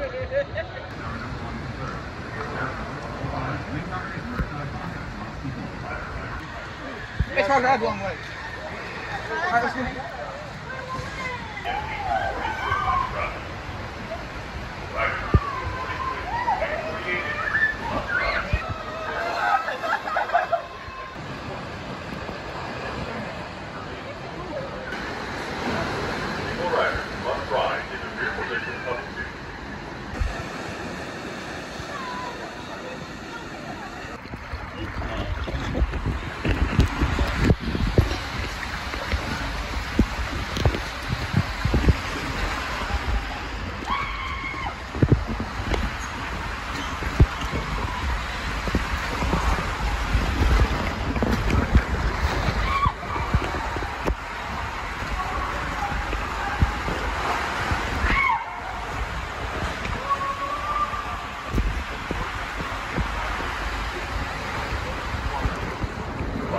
Hey, Charger, I have long legs. All right, let's go.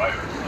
Right.